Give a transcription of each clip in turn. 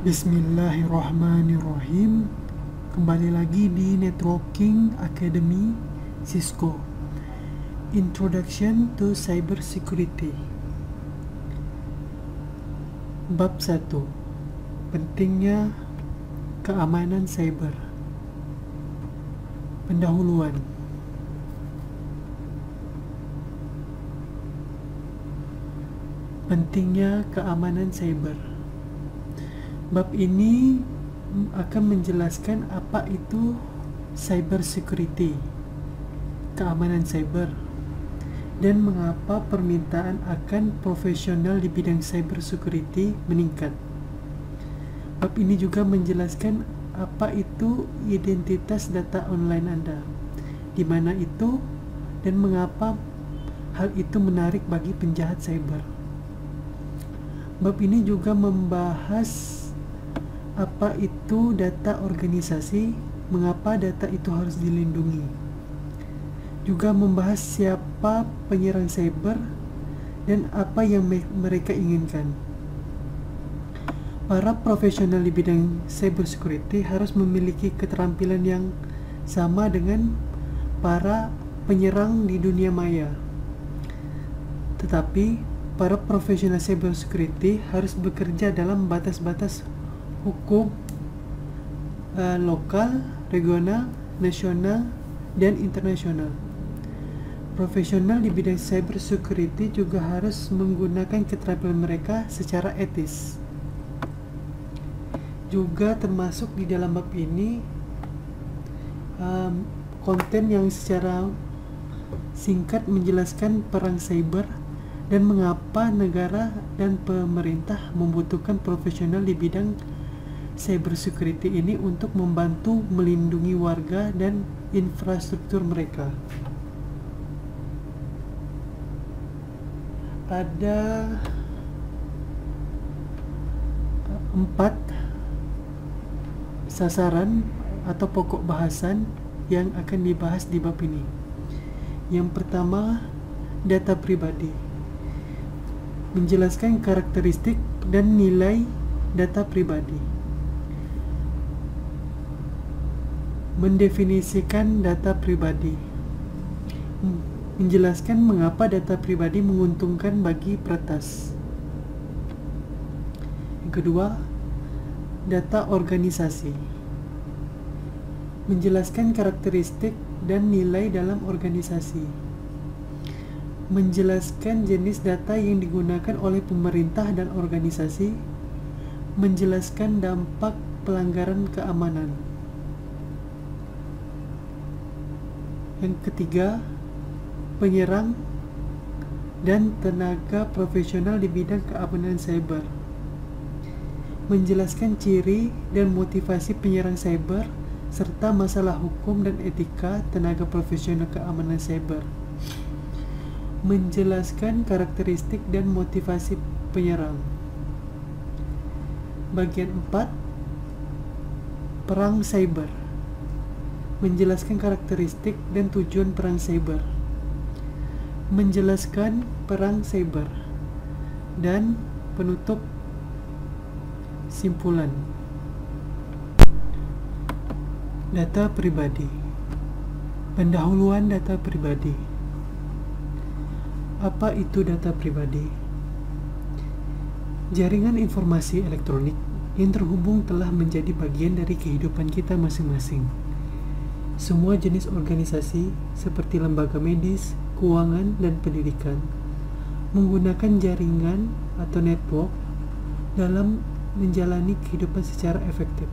Bismillahirrahmanirrahim. Kembali lagi di Networking Academy Cisco. Introduction to Cyber Security. Bab 1. Pentingnya keamanan cyber. Pendahuluan. Pentingnya keamanan cyber. Bab ini akan menjelaskan apa itu cyber security, keamanan cyber, dan mengapa permintaan akan profesional di bidang cyber security meningkat. Bab ini juga menjelaskan apa itu identitas data online Anda, di mana itu, dan mengapa hal itu menarik bagi penjahat cyber. Bab ini juga membahas apa itu data organisasi, mengapa data itu harus dilindungi. Juga membahas siapa penyerang cyber dan apa yang mereka inginkan. Para profesional di bidang cyber security harus memiliki keterampilan yang sama dengan para penyerang di dunia maya. Tetapi para profesional cyber security harus bekerja dalam batas-batas hukum uh, lokal, regional, nasional, dan internasional. Profesional di bidang cyber security juga harus menggunakan keterampilan mereka secara etis. Juga termasuk di dalam bab ini um, konten yang secara singkat menjelaskan perang cyber dan mengapa negara dan pemerintah membutuhkan profesional di bidang cyber security ini untuk membantu melindungi warga dan infrastruktur mereka. Ada empat sasaran atau pokok bahasan yang akan dibahas di bab ini. Yang pertama, data pribadi menjelaskan karakteristik dan nilai data pribadi. Mendefinisikan data pribadi. Menjelaskan mengapa data pribadi menguntungkan bagi peretas. Yang kedua, data organisasi. Menjelaskan karakteristik dan nilai dalam organisasi menjelaskan jenis data yang digunakan oleh pemerintah dan organisasi, menjelaskan dampak pelanggaran keamanan. Yang ketiga, penyerang dan tenaga profesional di bidang keamanan cyber. Menjelaskan ciri dan motivasi penyerang cyber serta masalah hukum dan etika tenaga profesional keamanan cyber menjelaskan karakteristik dan motivasi penyerang. Bagian 4 Perang Cyber Menjelaskan karakteristik dan tujuan perang cyber. Menjelaskan perang cyber dan penutup simpulan. Data pribadi. Pendahuluan data pribadi. Apa itu data pribadi? Jaringan informasi elektronik yang terhubung telah menjadi bagian dari kehidupan kita masing-masing. Semua jenis organisasi seperti lembaga medis, keuangan, dan pendidikan menggunakan jaringan atau network dalam menjalani kehidupan secara efektif.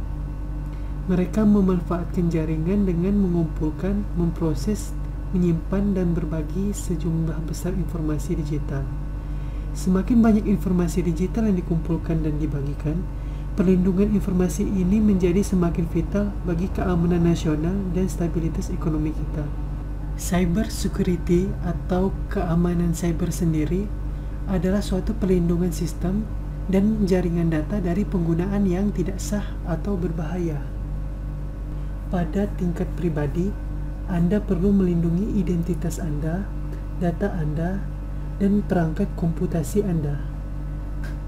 Mereka memanfaatkan jaringan dengan mengumpulkan, memproses, menyimpan dan berbagi sejumlah besar informasi digital. Semakin banyak informasi digital yang dikumpulkan dan dibagikan, perlindungan informasi ini menjadi semakin vital bagi keamanan nasional dan stabilitas ekonomi kita. Cyber security atau keamanan cyber sendiri adalah suatu perlindungan sistem dan jaringan data dari penggunaan yang tidak sah atau berbahaya. Pada tingkat pribadi, anda perlu melindungi identitas Anda, data Anda, dan perangkat komputasi Anda.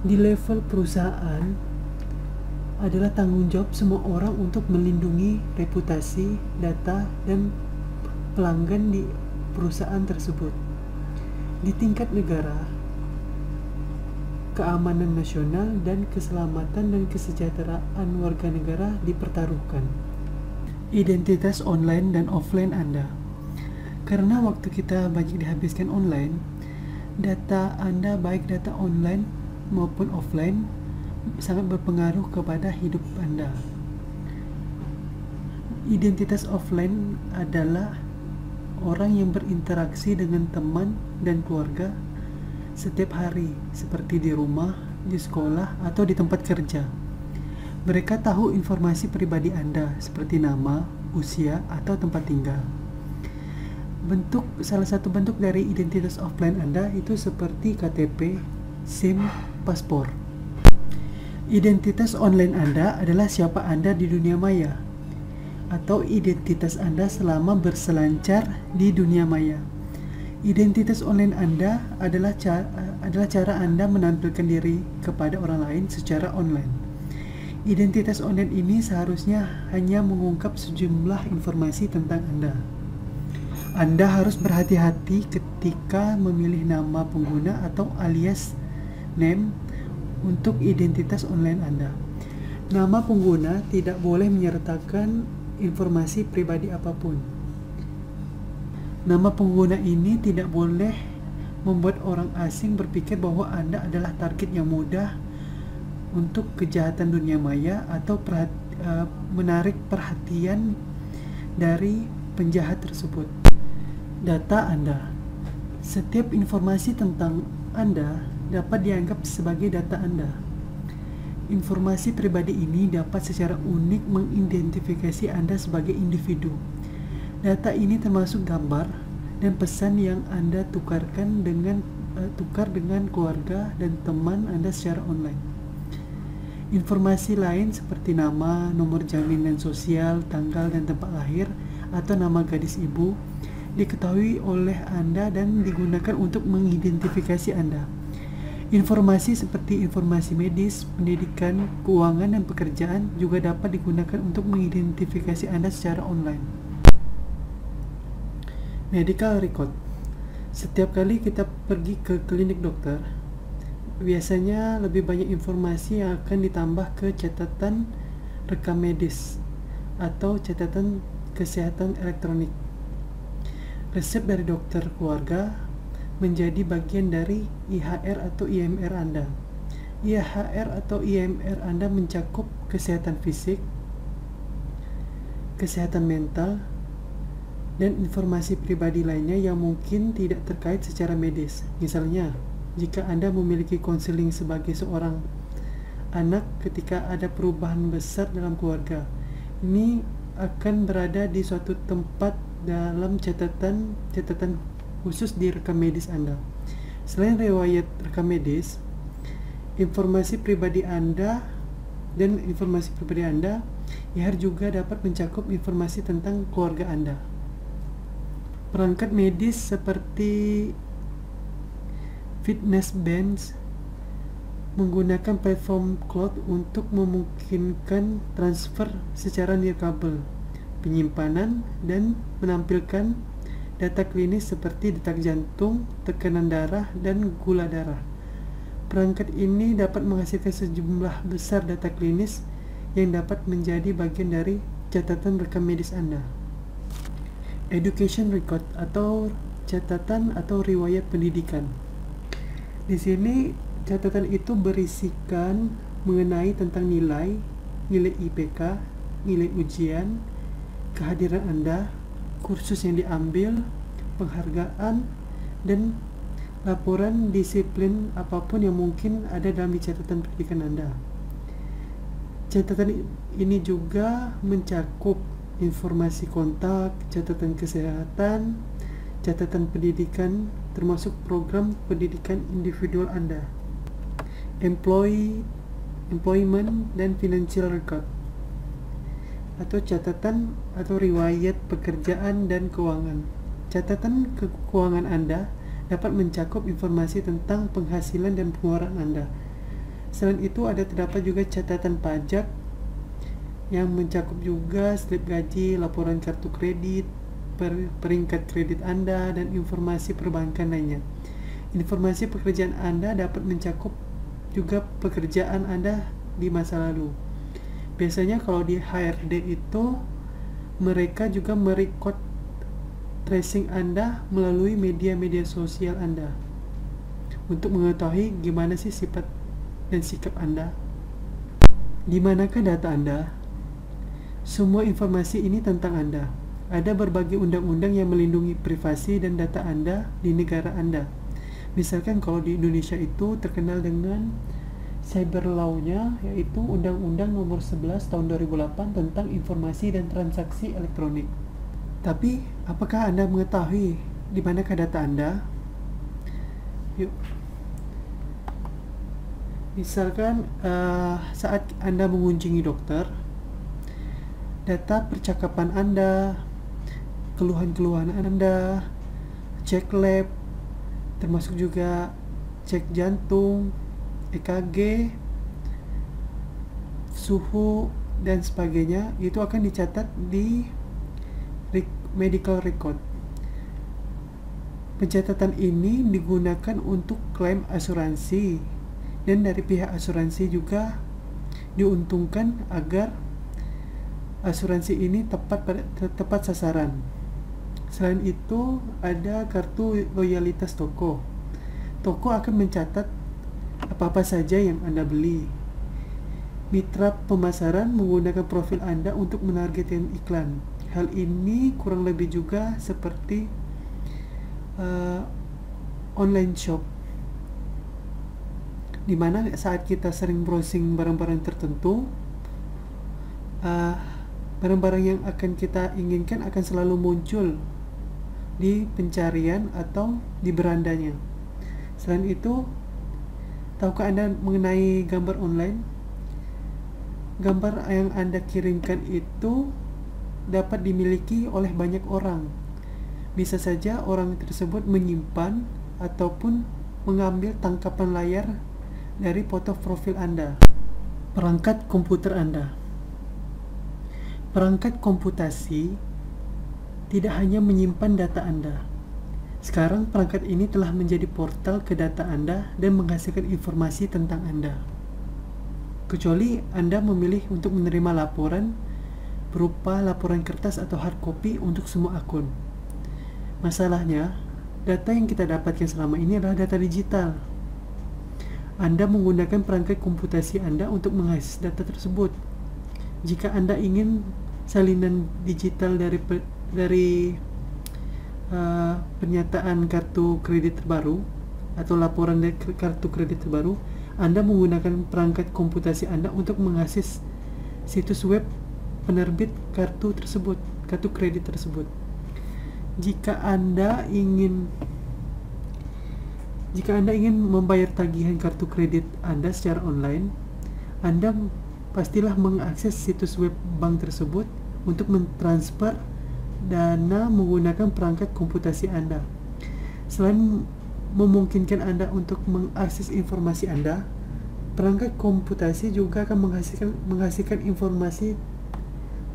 Di level perusahaan, adalah tanggung jawab semua orang untuk melindungi reputasi, data, dan pelanggan di perusahaan tersebut. Di tingkat negara, keamanan nasional dan keselamatan dan kesejahteraan warga negara dipertaruhkan. Identitas online dan offline Anda. Karena waktu kita banyak dihabiskan online, data Anda baik data online maupun offline sangat berpengaruh kepada hidup Anda. Identitas offline adalah orang yang berinteraksi dengan teman dan keluarga setiap hari, seperti di rumah, di sekolah, atau di tempat kerja. Mereka tahu informasi pribadi Anda, seperti nama, usia, atau tempat tinggal. Bentuk salah satu bentuk dari identitas offline Anda itu seperti KTP, SIM, paspor. Identitas online Anda adalah siapa Anda di dunia maya atau identitas Anda selama berselancar di dunia maya. Identitas online Anda adalah cara, adalah cara Anda menampilkan diri kepada orang lain secara online. Identitas online ini seharusnya hanya mengungkap sejumlah informasi tentang Anda. Anda harus berhati-hati ketika memilih nama pengguna atau alias name untuk identitas online Anda. Nama pengguna tidak boleh menyertakan informasi pribadi apa pun. Nama pengguna ini tidak boleh membuat orang asing berpikir bahwa Anda adalah target yang mudah untuk kejahatan dunia maya atau uh, menarik perhatian dari penjahat tersebut. Data Anda. Setiap informasi tentang Anda dapat dianggap sebagai data Anda Informasi pribadi ini dapat secara unik mengidentifikasi Anda sebagai individu. Data ini termasuk gambar dan pesan yang Anda tukarkan dengan uh, tukar dengan keluarga dan teman Anda secara online. Informasi lain seperti nama, nomor jaminan sosial, tanggal dan tempat lahir atau nama gadis ibu diketahui oleh Anda dan digunakan untuk mengidentifikasi Anda. Informasi seperti informasi medis, pendidikan, keuangan, dan pekerjaan juga dapat digunakan untuk mengidentifikasi Anda secara online. Medical record. Setiap kali kita pergi ke klinik dokter, biasanya lebih banyak informasi yang akan ditambah ke catatan rekam medis atau catatan kesehatan elektronik. Resep dari dokter keluarga menjadi bagian dari IHR atau IMR Anda. IHR atau IMR Anda mencakup kesehatan fisik, kesehatan mental, dan informasi pribadi lainnya yang mungkin tidak terkait secara medis. Misalnya, jika Anda memiliki konseling sebagai seorang anak ketika ada perubahan besar dalam keluarga, ini akan berada di suatu tempat dalam catatan catatan khusus di rekam medis Anda. Selain riwayat rekam medis, informasi pribadi Anda dan informasi pribadi Anda, IHR juga dapat mencakup informasi tentang keluarga Anda. Perangkat medis seperti fitness bands menggunakan platform cloud untuk memungkinkan transfer secara nirkabel, penyimpanan, dan menampilkan data klinis seperti detak jantung, tekanan darah, dan gula darah. Perangkat ini dapat menghasilkan sejumlah besar data klinis yang dapat menjadi bagian dari catatan rekam medis Anda. Education record atau catatan atau riwayat pendidikan. Di sini catatan itu berisikan mengenai tentang nilai, nilai IPK, nilai ujian, kehadiran Anda, kursus yang diambil, penghargaan, dan laporan disiplin apa pun yang mungkin ada dalam catatan pendidikan Anda. Catatan ini juga mencakup informasi kontak, catatan kesehatan, catatan pendidikan, termasuk program pendidikan individual Anda, employee, employment, dan financial record atau catatan atau riwayat pekerjaan dan keuangan. Catatan ke keuangan Anda dapat mencakup informasi tentang penghasilan dan pengeluaran Anda. Selain itu ada terdapat juga catatan pajak, yang mencakup juga slip gaji, laporan kartu kredit, per, peringkat kredit Anda, dan informasi perbankan lainnya. Informasi pekerjaan Anda dapat mencakup juga pekerjaan Anda di masa lalu. Biasanya kalau di HRD itu mereka juga merekod tracing Anda melalui media-media sosial Anda untuk mengetahui gimana sih sifat dan sikap Anda. Di manakah data Anda? Semua informasi ini tentang Anda. Ada berbagai undang-undang yang melindungi privasi dan data Anda di negara Anda. Misalkan kalau di Indonesia itu terkenal dengan cyber law-nya yaitu Undang-Undang Nomor 11 Tahun 2008 tentang Informasi dan Transaksi Elektronik. Tapi, apakah Anda mengetahui di manakah data Anda? Yuk. Misalkan uh, saat Anda mengunjungi dokter, data percakapan Anda, keluhan-keluhan Anda, cek lab, termasuk juga cek jantung, EKG, suhu, dan sebagainya, itu akan dicatat di medical record. Pencatatan ini digunakan untuk klaim asuransi dan dari pihak asuransi juga diuntungkan agar asuransi ini tepat pada tepat sasaran. Selain itu, ada kartu loyalitas toko. Toko akan mencatat apa-apa saja yang Anda beli. Mitra pemasaran menggunakan profil Anda untuk menargetkan iklan. Hal ini kurang lebih juga seperti uh, online shop di mana saat kita sering browsing barang-barang tertentu barang uh, barang-barang yang akan kita inginkan akan selalu muncul di pencarian atau di berandanya. Selain itu, tahukah Anda mengenai gambar online? Gambar yang Anda kirimkan itu dapat dimiliki oleh banyak orang. Bisa saja orang tersebut menyimpan ataupun mengambil tangkapan layar dari foto profil Anda. Perangkat komputer Anda. Perangkat komputasi tidak hanya menyimpan data Anda. Sekarang perangkat ini telah menjadi portal ke data Anda dan menghasilkan informasi tentang Anda. Kecuali Anda memilih untuk menerima laporan berupa laporan kertas atau hard copy untuk semua akun. Masalahnya, data yang kita dapatkan selama ini adalah data digital. Anda menggunakan perangkat komputasi Anda untuk mengakses data tersebut. Jika Anda ingin salinan digital dari dari uh, pernyataan kartu kredit terbaru atau laporan dari kartu kredit terbaru, Anda menggunakan perangkat komputasi Anda untuk mengakses situs web penerbit kartu tersebut, kartu kredit tersebut. Jika Anda ingin jika Anda ingin membayar tagihan kartu kredit Anda secara online, Anda pastilah mengakses situs web bank tersebut untuk mentransfer dana menggunakan perangkat komputasi Anda. Selain memungkinkan Anda untuk mengakses informasi Anda, perangkat komputasi juga akan menghasilkan menghasilkan informasi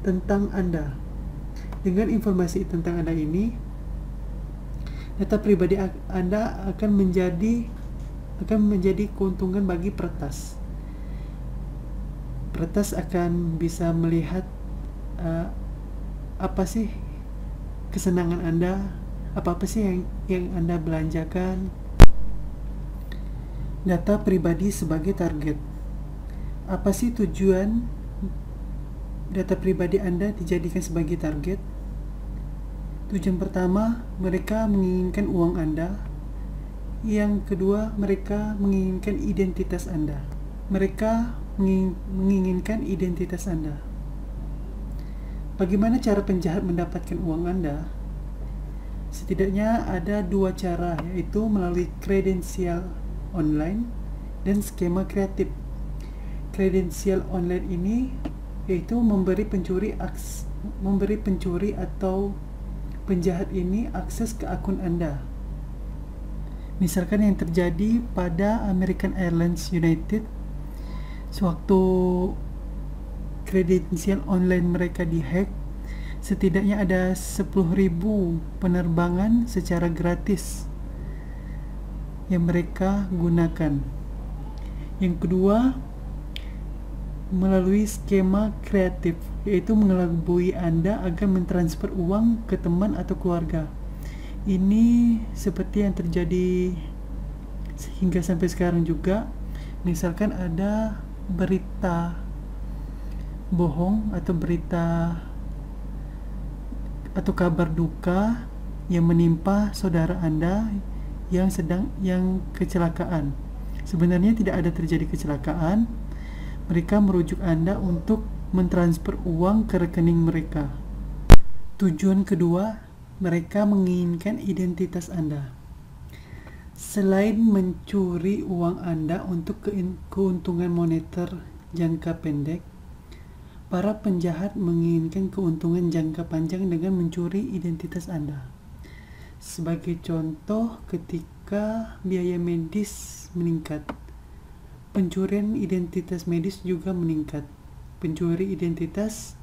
tentang Anda. Dengan informasi tentang Anda ini, data pribadi Anda akan menjadi akan menjadi keuntungan bagi peretas. Peretas akan bisa melihat uh, apa sih kesenangan Anda, apa-apa sih yang yang Anda belanjakan. Data pribadi sebagai target. Apa sih tujuan data pribadi Anda dijadikan sebagai target? Tujuan pertama, mereka menginginkan uang Anda. Yang kedua, mereka menginginkan identitas Anda. Mereka menginginkan identitas Anda. Bagaimana cara penjahat mendapatkan uang Anda? Setidaknya ada dua cara, yaitu melalui kredensial online dan skema kreatif. Kredensial online ini yaitu memberi pencuri aks memberi pencuri atau penjahat ini akses ke akun Anda. Misalkan yang terjadi pada American Airlines United sewaktu kredensial online mereka dihack, setidaknya ada 10.000 penerbangan secara gratis yang mereka gunakan. Yang kedua, melalui skema kreatif, yaitu mengelabui Anda agar mentransfer uang ke teman atau keluarga. Ini seperti yang terjadi hingga sampai sekarang juga. Misalkan ada berita bohong atau berita atau kabar duka yang menimpa saudara Anda yang sedang yang kecelakaan. Sebenarnya tidak ada terjadi kecelakaan. Mereka merujuk Anda untuk mentransfer uang ke rekening mereka. Tujuan kedua, mereka menginginkan identitas Anda. Selain mencuri uang Anda untuk keuntungan moneter jangka pendek, Para penjahat menginginkan keuntungan jangka panjang dengan mencuri identitas Anda. Sebagai contoh, ketika biaya medis meningkat, pencurian identitas medis juga meningkat. Pencuri identitas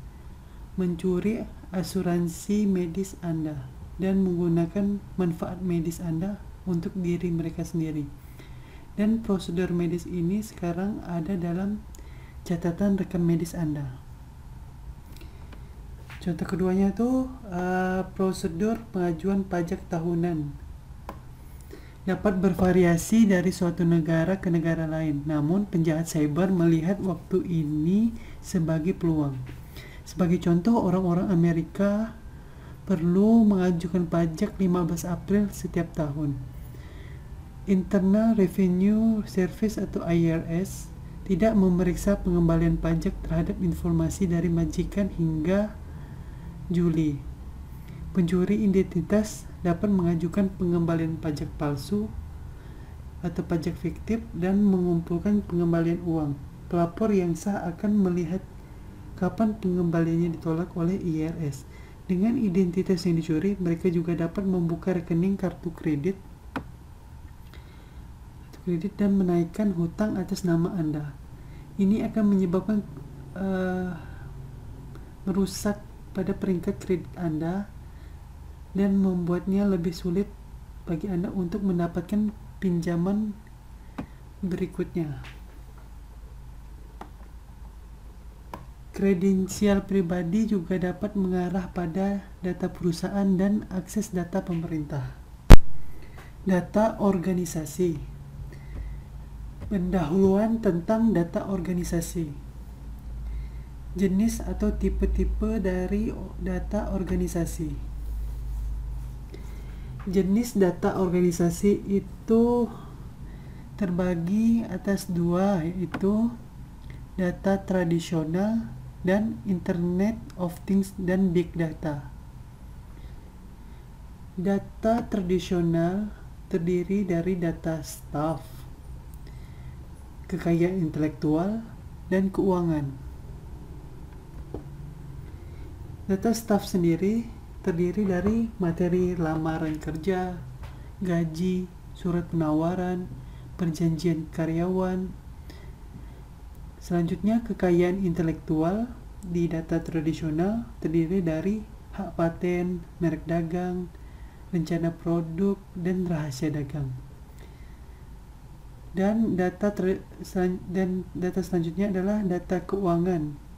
mencuri asuransi medis Anda dan menggunakan manfaat medis Anda untuk diri mereka sendiri. Dan prosedur medis ini sekarang ada dalam catatan rekam medis Anda. Contoh keduanya itu uh, prosedur pengajuan pajak tahunan dapat bervariasi dari suatu negara ke negara lain. Namun penjahat cyber melihat waktu ini sebagai peluang. Sebagai contoh, orang-orang Amerika perlu mengajukan pajak 15 April setiap tahun. Internal Revenue Service atau IRS tidak memeriksa pengembalian pajak terhadap informasi dari majikan hingga Juli. Pencuri identitas dapat mengajukan pengembalian pajak palsu atau pajak fiktif dan mengumpulkan pengembalian uang. Pelapor yang sah akan melihat kapan pengembaliannya ditolak oleh IRS. Dengan identitas yang dicuri, mereka juga dapat membuka rekening kartu kredit kredit dan menaikkan hutang atas nama Anda. Ini akan menyebabkan uh, merusak pada peringkat kredit Anda dan membuatnya lebih sulit bagi Anda untuk mendapatkan pinjaman berikutnya. Kredensial pribadi juga dapat mengarah pada data perusahaan dan akses data pemerintah. Data organisasi. Pendahuluan tentang data organisasi jenis atau tipe-tipe dari data organisasi. Jenis data organisasi itu terbagi atas dua yaitu data tradisional dan Internet of Things dan Big Data. Data tradisional terdiri dari data staff, kekayaan intelektual, dan keuangan. Data staff sendiri terdiri dari materi lamaran kerja, gaji, surat penawaran, perjanjian karyawan. Selanjutnya, kekayaan intelektual di data tradisional terdiri dari hak paten, merek dagang, rencana produk, dan rahasia dagang. Dan data dan data selanjutnya adalah data keuangan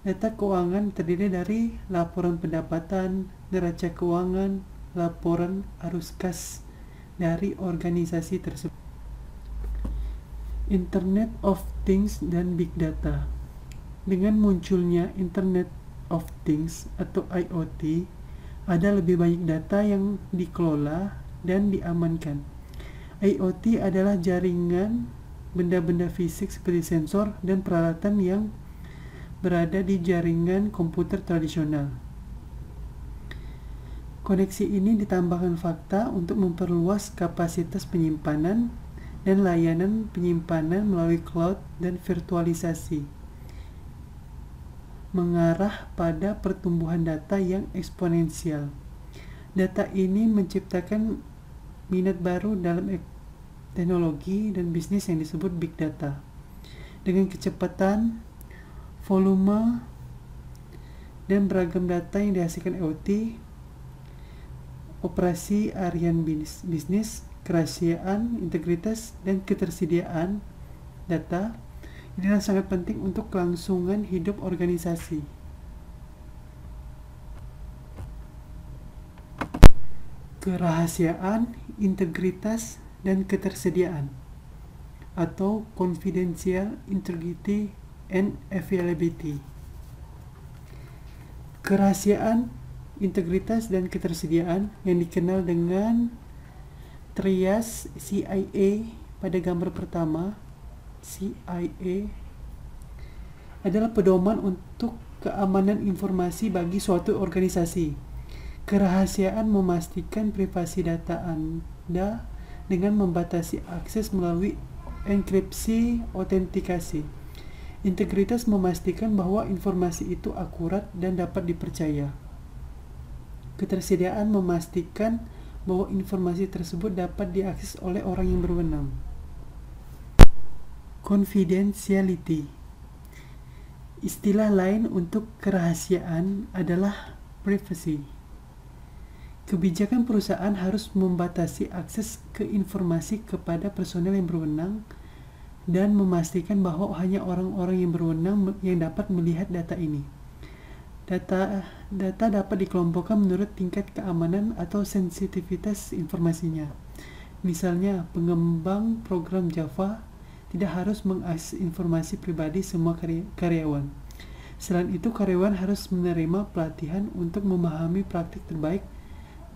Data keuangan terdiri dari laporan pendapatan, neraca keuangan, laporan arus kas dari organisasi tersebut. Internet of Things dan Big Data. Dengan munculnya Internet of Things atau IoT, ada lebih banyak data yang dikelola dan diamankan. IoT adalah jaringan benda-benda fisik seperti sensor dan peralatan yang berada di jaringan komputer tradisional. Koneksi ini ditambahkan fakta untuk memperluas kapasitas penyimpanan dan layanan penyimpanan melalui cloud dan virtualisasi, mengarah pada pertumbuhan data yang eksponensial. Data ini menciptakan minat baru dalam teknologi dan bisnis yang disebut big data. Dengan kecepatan volume, dan beragam data yang dihasilkan IoT, operasi harian bisnis, kerahasiaan, integritas, dan ketersediaan data inilah sangat penting untuk kelangsungan hidup organisasi. Kerahasiaan, integritas, dan ketersediaan atau confidential integrity and availability. Kerahasiaan, integritas, dan ketersediaan yang dikenal dengan trias CIA pada gambar pertama CIA adalah pedoman untuk keamanan informasi bagi suatu organisasi. Kerahasiaan memastikan privasi data Anda dengan membatasi akses melalui enkripsi autentikasi. Integritas memastikan bahwa informasi itu akurat dan dapat dipercaya. Ketersediaan memastikan bahwa informasi tersebut dapat diakses oleh orang yang berwenang. Confidentiality Istilah lain untuk kerahasiaan adalah privacy. Kebijakan perusahaan harus membatasi akses ke informasi kepada personel yang berwenang dan memastikan bahwa hanya orang-orang yang berwenang yang dapat melihat data ini. Data data dapat dikelompokkan menurut tingkat keamanan atau sensitivitas informasinya. Misalnya, pengembang program Java tidak harus mengakses informasi pribadi semua karyawan. Selain itu, karyawan harus menerima pelatihan untuk memahami praktik terbaik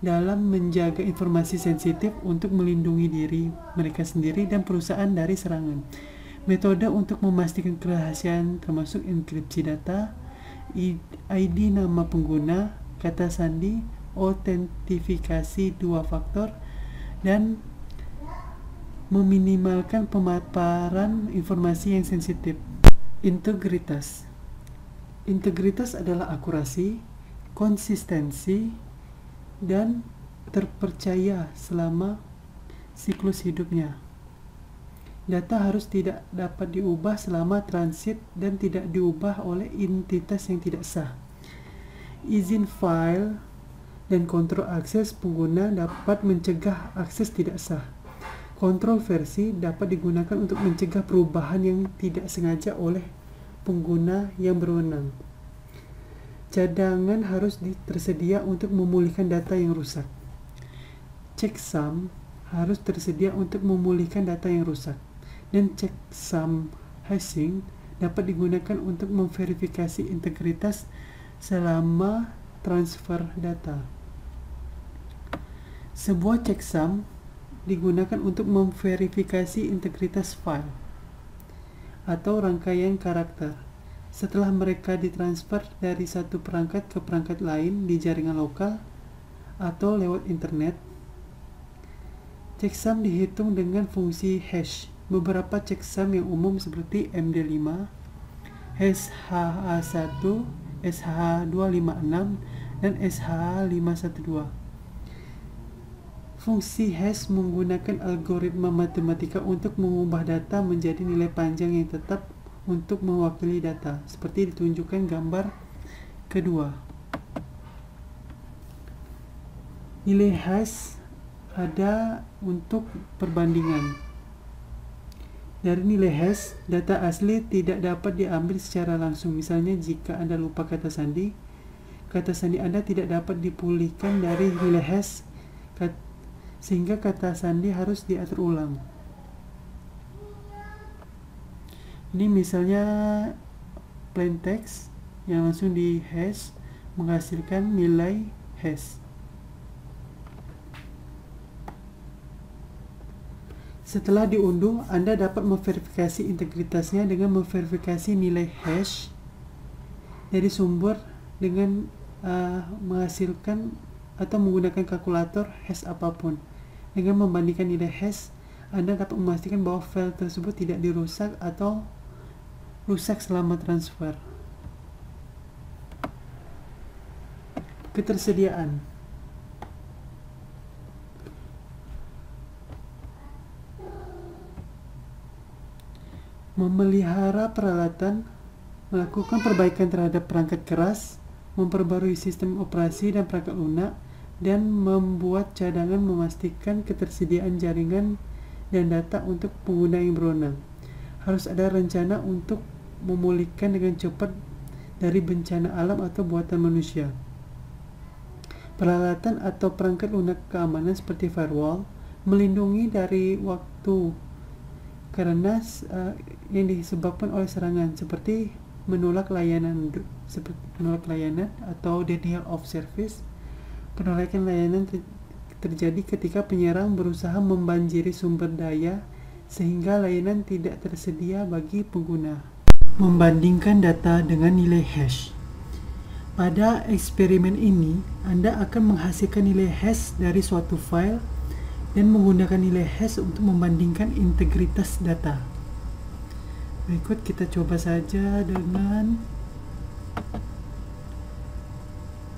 dalam menjaga informasi sensitif untuk melindungi diri mereka sendiri dan perusahaan dari serangan. Metode untuk memastikan kerahasiaan termasuk enkripsi data, ID nama pengguna, kata sandi, autentifikasi dua faktor, dan meminimalkan pemaparan informasi yang sensitif. Integritas Integritas adalah akurasi, konsistensi, dan terpercaya selama siklus hidupnya. Data harus tidak dapat diubah selama transit dan tidak diubah oleh entitas yang tidak sah. Izin file dan kontrol akses pengguna dapat mencegah akses tidak sah. Kontrol versi dapat digunakan untuk mencegah perubahan yang tidak sengaja oleh pengguna yang berwenang. Cadangan harus tersedia untuk memulihkan data yang rusak. Checksum harus tersedia untuk memulihkan data yang rusak. Dan checksum hashing dapat digunakan untuk memverifikasi integritas selama transfer data. Sebuah checksum digunakan untuk memverifikasi integritas file atau rangkaian karakter setelah mereka ditransfer dari satu perangkat ke perangkat lain di jaringan lokal atau lewat internet. Checksum dihitung dengan fungsi hash. Beberapa checksum yang umum seperti MD5, SHA1, SH256, dan SH512 Fungsi hash menggunakan algoritma matematika untuk mengubah data menjadi nilai panjang yang tetap untuk mewakili data, seperti ditunjukkan gambar kedua. Nilai hash ada untuk perbandingan. Dari nilai hash, data asli tidak dapat diambil secara langsung. Misalnya, jika Anda lupa kata sandi, kata sandi Anda tidak dapat dipulihkan dari nilai hash sehingga kata sandi harus diatur ulang. Ini misalnya plain text yang langsung di hash menghasilkan nilai hash. Setelah diunduh, Anda dapat memverifikasi integritasnya dengan memverifikasi nilai hash dari sumber dengan uh, menghasilkan atau menggunakan kalkulator hash apa pun. Dengan membandingkan nilai hash, Anda dapat memastikan bahwa file tersebut tidak dirusak atau rusak selama transfer. Ketersediaan Memelihara peralatan melakukan perbaikan terhadap perangkat keras, memperbarui sistem operasi dan perangkat lunak, dan membuat cadangan memastikan ketersediaan jaringan dan data untuk pengguna yang berwenang. Harus ada rencana untuk memulihkan dengan cepat dari bencana alam atau buatan manusia. Peralatan atau perangkat lunak keamanan seperti firewall melindungi dari waktu karena uh, yang disebabkan oleh serangan seperti menolak layanan seperti menolak layanan atau denial of service. Penolakan layanan ter terjadi ketika penyerang berusaha membanjiri sumber daya sehingga layanan tidak tersedia bagi pengguna. Membandingkan data dengan nilai hash. Pada eksperimen ini, Anda akan menghasilkan nilai hash dari suatu file dan menggunakan nilai hash untuk membandingkan integritas data. Berikut kita coba saja dengan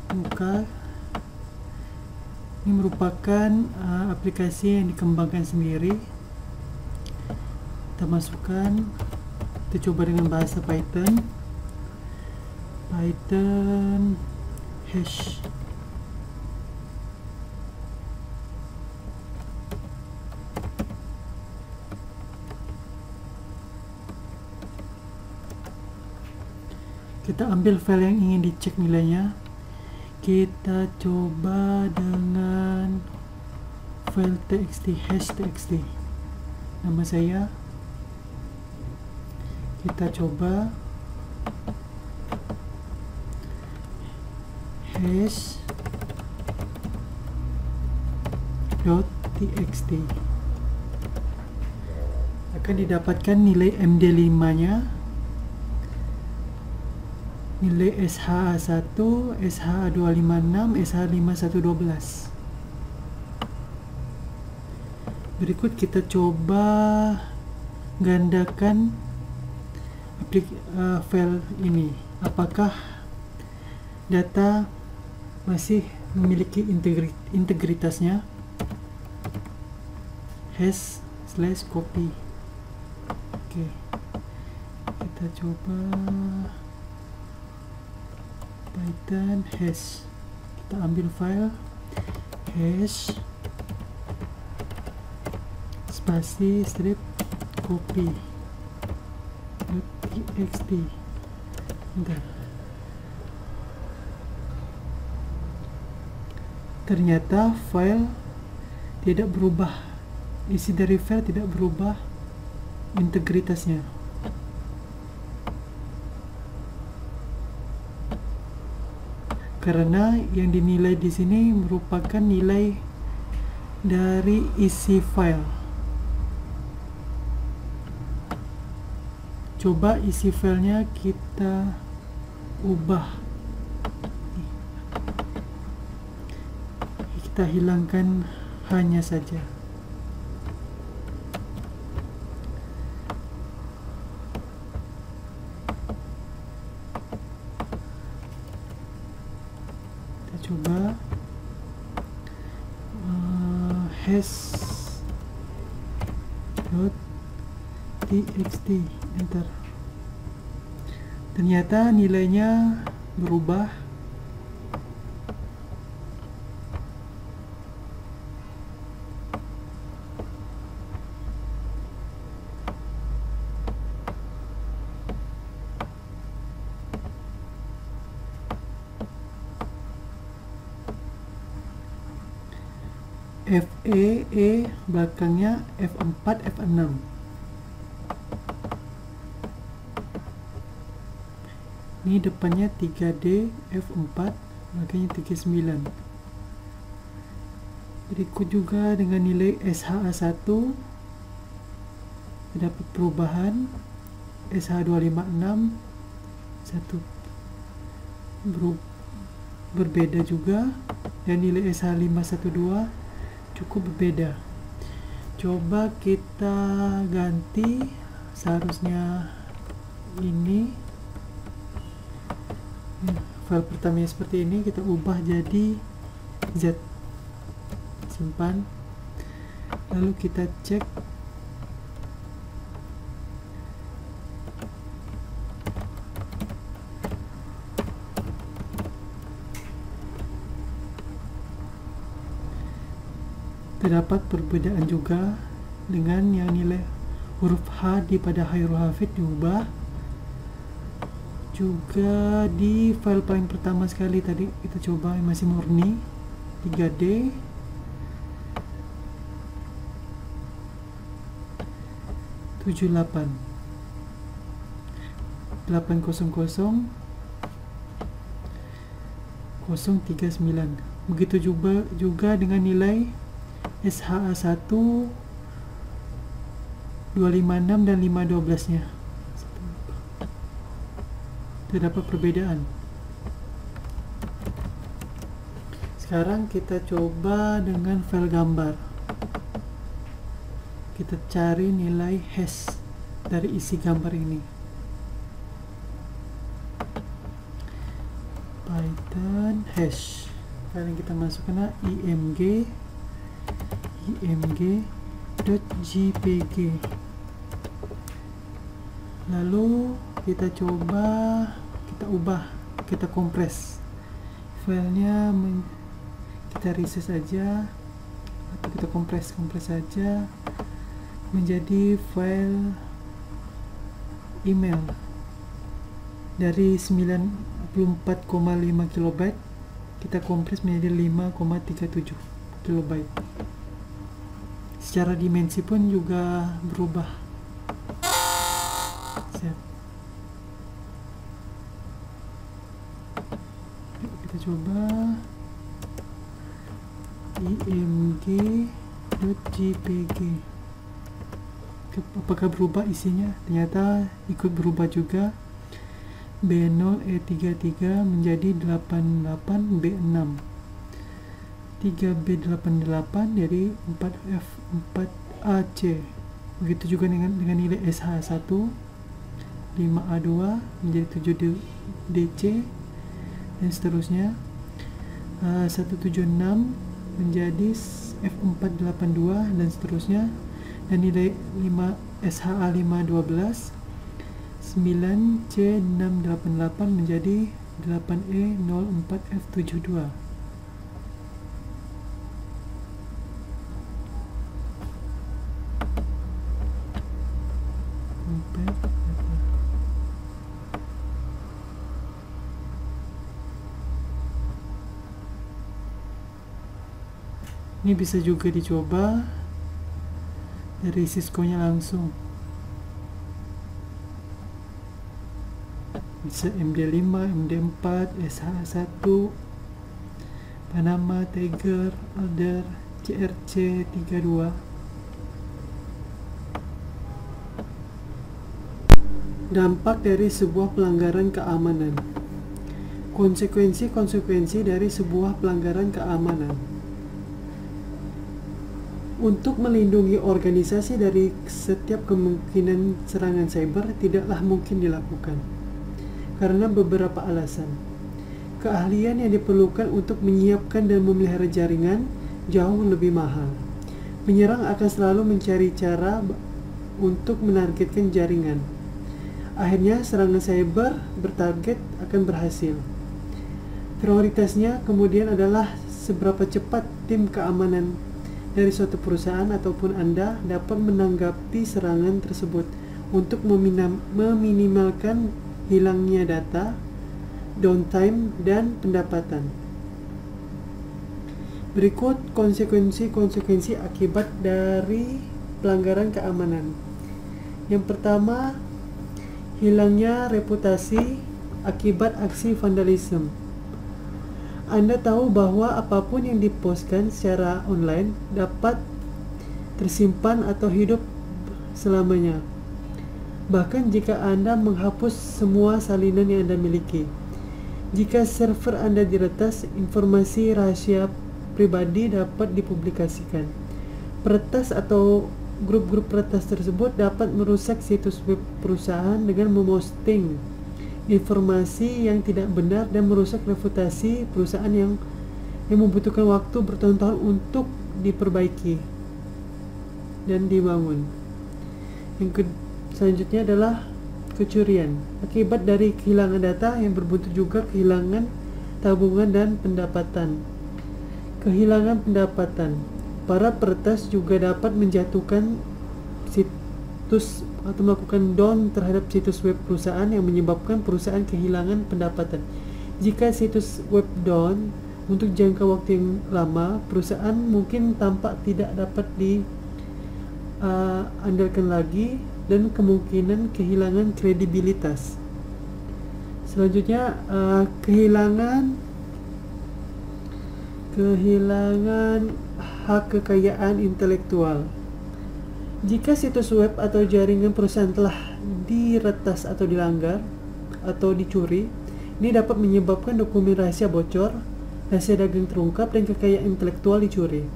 buka ini merupakan uh, aplikasi yang dikembangkan sendiri kita masukkan kita coba dengan bahasa Python. Python hash. Kita ambil file yang ingin dicek nilainya. Kita coba dengan file txt hash txt. Nama saya kita coba. Hash dot txt. Akan didapatkan nilai md5 nya. Nilai SH1, SH256, SH5112 berikut kita coba gandakan uh, file ini? Apakah data masih memiliki integri integritasnya? Hash slash copy. Oke okay. kita coba. Python hash. Kita ambil file. Hash spasi strip copy Bentar. ternyata file tidak berubah. Isi dari file tidak berubah integritasnya. Karena yang dinilai di sini merupakan nilai dari isi file coba isi filenya kita ubah. Kita hilangkan hanya saja. Kita coba uh, dot txt enter. Ternyata nilainya berubah. FE E belakangnya F4 F6 ini depannya 3D F4 makanya 39 berikut juga dengan nilai SHA1 dapat perubahan SH256 satu. Ber berbeda juga. Dan nilai SH512 cukup berbeda. Coba kita ganti seharusnya file pertamanya seperti ini kita ubah jadi z. Simpan. Lalu kita cek. Terdapat perbedaan juga dengan yang nilai huruf H di pada Hairul Hafid diubah juga di file paling pertama sekali tadi. Kita coba yang masih murni. 3D tujuh delapan. delapan kosong kosong kosong tiga sembilan. Begitu juga juga dengan nilai SHA 1 256 dan 512 nya terdapat perbedaan. Sekarang kita coba dengan file gambar. Kita cari nilai hash dari isi gambar ini. Python hash. Sekarang kita masukkan img img.jpg lalu kita coba kita ubah kita kompres. Filenya kita reset saja atau kita kompres kompres saja menjadi file email dari 94,5 kilobyte kita kompres menjadi 5,37 kilobyte. Secara dimensi pun juga berubah. Siap. kita coba. Img.jpg apakah berubah isinya? Ternyata ikut berubah juga. B0E33 menjadi 88B6 3B88 dari 4F4AC begitu juga dengan, dengan nilai SH1 5A2 menjadi 7DC dan seterusnya. Uh, 176 menjadi F482 dan seterusnya. Dan nilai 5 SHA 512 9C688 menjadi 8E04F72 ini bisa juga dicoba. Dari Cisco nya langsung. Bisa MD5, MD4, SH1 Panama, Tiger, Alder, CRC 32 Dampak dari sebuah pelanggaran keamanan. Konsekuensi-konsekuensi dari sebuah pelanggaran keamanan untuk melindungi organisasi dari setiap kemungkinan serangan cyber tidaklah mungkin dilakukan karena beberapa alasan. Keahlian yang diperlukan untuk menyiapkan dan memelihara jaringan jauh lebih mahal. Penyerang akan selalu mencari cara untuk menargetkan jaringan. Akhirnya serangan cyber bertarget akan berhasil. Prioritasnya kemudian adalah seberapa cepat tim keamanan dari suatu perusahaan ataupun Anda dapat menanggapi serangan tersebut untuk meminimalkan hilangnya data, downtime, dan pendapatan. Berikut konsekuensi-konsekuensi akibat dari pelanggaran keamanan. Yang pertama, hilangnya reputasi akibat aksi vandalisme. Anda tahu bahwa apa pun yang dipostkan secara online dapat tersimpan atau hidup selamanya. Bahkan jika Anda menghapus semua salinan yang Anda miliki. Jika server Anda diretas, informasi rahasia pribadi dapat dipublikasikan. Peretas atau grup-grup peretas tersebut dapat merusak situs web perusahaan dengan memosting informasi yang tidak benar dan merusak reputasi perusahaan yang yang membutuhkan waktu bertahun-tahun untuk diperbaiki dan dibangun. Yang ke, selanjutnya adalah kecurian. Akibat dari kehilangan data yang berbuntut juga kehilangan tabungan dan pendapatan. Kehilangan pendapatan. Para peretas juga dapat menjatuhkan situs atau melakukan down terhadap situs web perusahaan yang menyebabkan perusahaan kehilangan pendapatan. Jika situs web down untuk jangka waktu yang lama, perusahaan mungkin tampak tidak dapat diandalkan uh, lagi dan kemungkinan kehilangan kredibilitas. Selanjutnya uh, kehilangan kehilangan hak kekayaan intelektual. Jika situs web atau jaringan perusahaan telah diretas atau dilanggar atau dicuri, ini dapat menyebabkan dokumen rahasia bocor, rahasia dagang terungkap, dan kekayaan intelektual dicuri.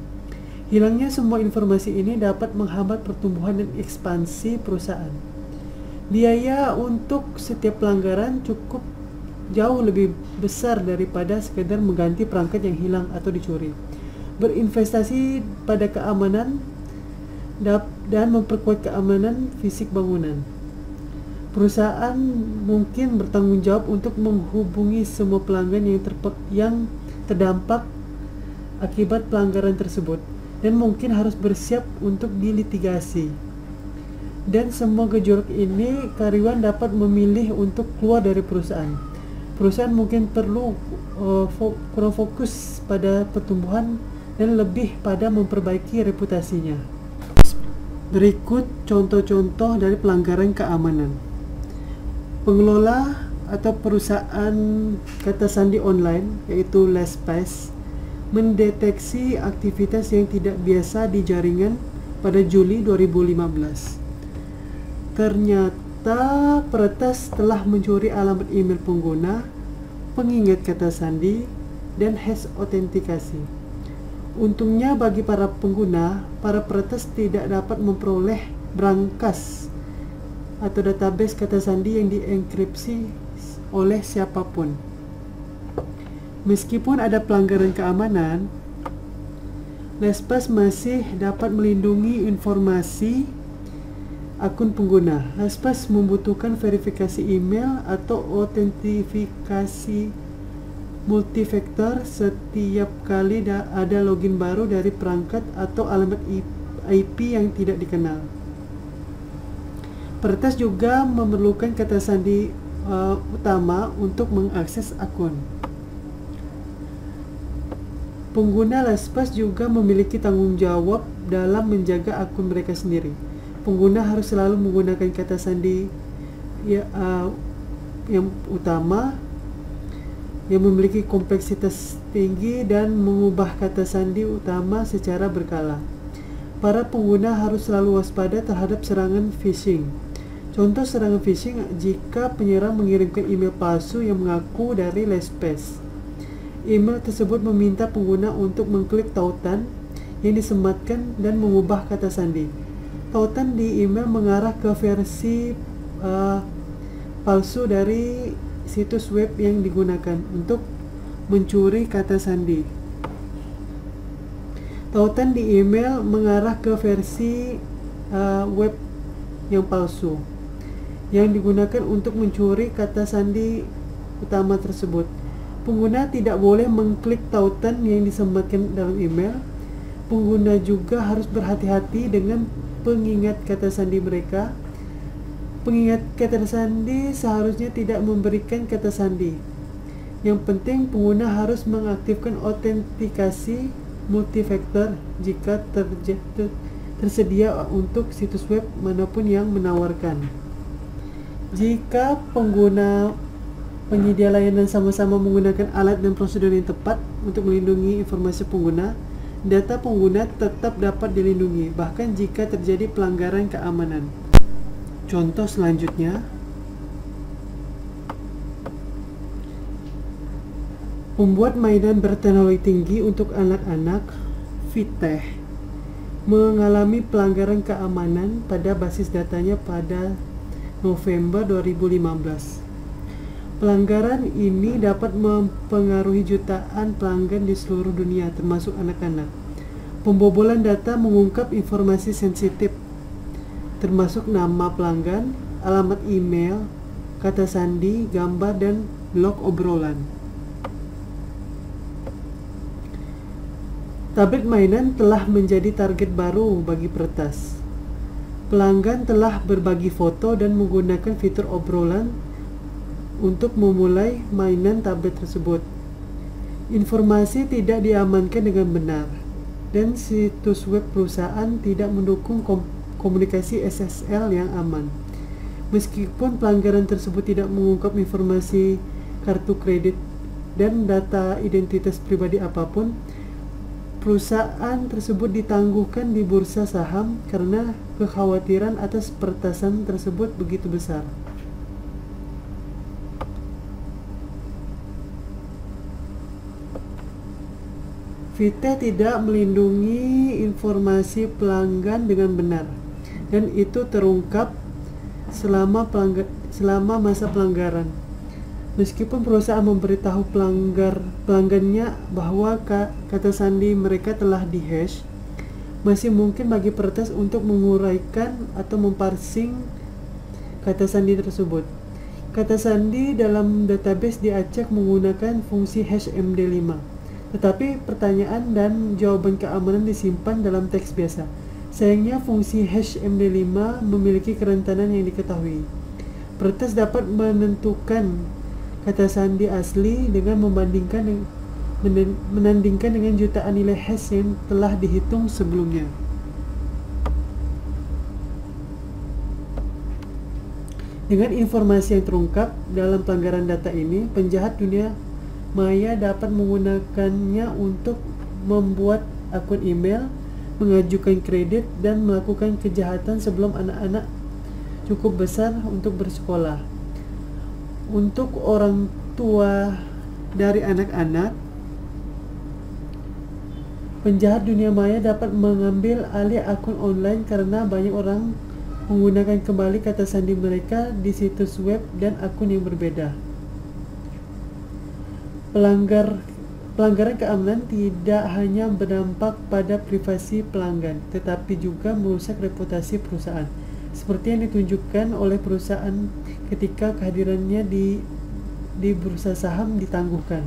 Hilangnya semua informasi ini dapat menghambat pertumbuhan dan ekspansi perusahaan. Biaya untuk setiap pelanggaran cukup jauh lebih besar daripada sekedar mengganti perangkat yang hilang atau dicuri. Berinvestasi pada keamanan dan memperkuat keamanan fisik bangunan. Perusahaan mungkin bertanggung jawab untuk menghubungi semua pelanggan yang, yang terdampak akibat pelanggaran tersebut dan mungkin harus bersiap untuk dilitigasi. Dan semua gejolak ini karyawan dapat memilih untuk keluar dari perusahaan. Perusahaan mungkin perlu uh, fokus pada pertumbuhan dan lebih pada memperbaiki reputasinya. Berikut contoh-contoh dari pelanggaran keamanan pengelola atau perusahaan kata sandi online yaitu LastPass mendeteksi aktivitas yang tidak biasa di jaringan pada Juli 2015. Ternyata peretas telah mencuri alamat email pengguna, pengingat kata sandi, dan hash autentikasi. Untungnya bagi para pengguna, para peretas tidak dapat memperoleh berangkas atau database kata sandi yang dienkripsi oleh siapa pun. Meskipun ada pelanggaran keamanan, LastPass masih dapat melindungi informasi akun pengguna. LastPass membutuhkan verifikasi email atau autentifikasi multifaktor setiap kali ada login baru dari perangkat atau alamat IP yang tidak dikenal. Peretas juga memerlukan kata sandi uh, utama untuk mengakses akun. Pengguna LastPass juga memiliki tanggung jawab dalam menjaga akun mereka sendiri. Pengguna harus selalu menggunakan kata sandi ya, uh, yang utama yang memiliki kompleksitas tinggi dan mengubah kata sandi utama secara berkala. Para pengguna harus selalu waspada terhadap serangan phishing Contoh serangan phishing jika penyerang mengirimkan email palsu yang mengaku dari LastPass. Email tersebut meminta pengguna untuk mengklik tautan yang disematkan dan mengubah kata sandi. Tautan di email mengarah ke versi uh, palsu dari situs web yang digunakan untuk mencuri kata sandi. Tautan di email mengarah ke versi uh, web yang palsu yang digunakan untuk mencuri kata sandi utama tersebut. Pengguna tidak boleh mengklik tautan yang disematkan dalam email. Pengguna juga harus berhati-hati dengan pengingat kata sandi mereka. Pengingat kata sandi seharusnya tidak memberikan kata sandi. Yang penting pengguna harus mengaktifkan autentikasi multifaktor jika tersedia untuk situs web mana pun yang menawarkan. Jika pengguna penyedia layanan sama-sama menggunakan alat dan prosedur yang tepat untuk melindungi informasi pengguna, data pengguna tetap dapat dilindungi, bahkan jika terjadi pelanggaran keamanan. Contoh selanjutnya, Pembuat mainan berteknologi tinggi untuk anak-anak, Fiteh, mengalami pelanggaran keamanan pada basis datanya pada November 2015. Pelanggaran ini dapat mempengaruhi jutaan pelanggan di seluruh dunia, termasuk anak-anak. Pembobolan data mengungkap informasi sensitif, termasuk nama pelanggan, alamat email, kata sandi, gambar, dan log obrolan. Tablet mainan telah menjadi target baru bagi peretas. Pelanggan telah berbagi foto dan menggunakan fitur obrolan untuk memulai mainan tablet tersebut. Informasi tidak diamankan dengan benar, dan situs web perusahaan tidak mendukung komunikasi SSL yang aman. Meskipun pelanggaran tersebut tidak mengungkap informasi kartu kredit dan data identitas pribadi apa pun, perusahaan tersebut ditangguhkan di bursa saham karena kekhawatiran atas peretasan tersebut begitu besar. Vita tidak melindungi informasi pelanggan dengan benar dan itu terungkap selama selama masa pelanggaran. Meskipun perusahaan memberitahu pelanggar pelanggannya bahwa kata sandi mereka telah dihash, masih mungkin bagi peretas untuk menguraikan atau memparsing kata sandi tersebut. Kata sandi dalam database diacak menggunakan fungsi hash MD5. Tetapi pertanyaan dan jawaban keamanan disimpan dalam teks biasa. Sayangnya fungsi hash MD5 memiliki kerentanan yang diketahui. Peretas dapat menentukan kata sandi asli dengan membandingkan menandingkan dengan jutaan nilai hash yang telah dihitung sebelumnya. Dengan informasi yang terungkap dalam pelanggaran data ini, penjahat dunia maya dapat menggunakannya untuk membuat akun email, mengajukan kredit, dan melakukan kejahatan sebelum anak-anak cukup besar untuk bersekolah. Untuk orang tua dari anak-anak penjahat dunia maya dapat mengambil alih akun online karena banyak orang menggunakan kembali kata sandi mereka di situs web dan akun yang berbeda. Pelanggar pelanggaran keamanan tidak hanya berdampak pada privasi pelanggan tetapi juga merusak reputasi perusahaan seperti yang ditunjukkan oleh perusahaan ketika kehadirannya di di bursa saham ditangguhkan.